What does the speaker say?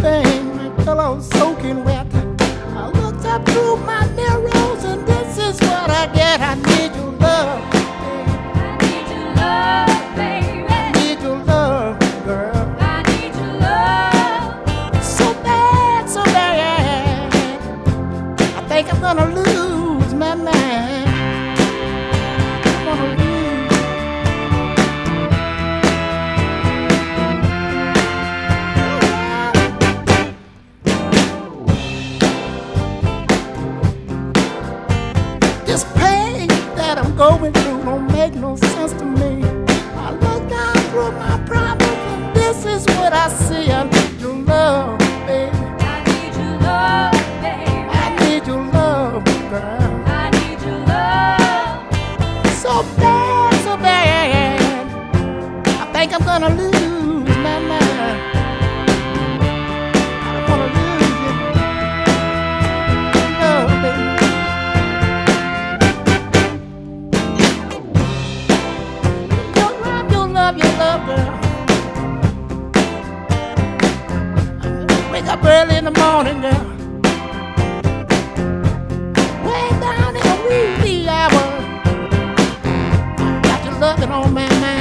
thing, my pillow soaking wet. I looked up through my mirrors, and this is what I get. I need your love. I need your love, baby. I need your love, girl. I need your love. So bad, so bad. I think I'm gonna lose. This pain that I'm going through don't make no sense to me. I look down through my problems, and this is what I see. I need your love, baby. I need your love, baby. I need your love, girl. I need your love. So bad, so bad. I think I'm gonna lose my mind. love you, love girl. Wake up early in the morning, girl. Way down in the wee wee hour. Got you looking on my mind.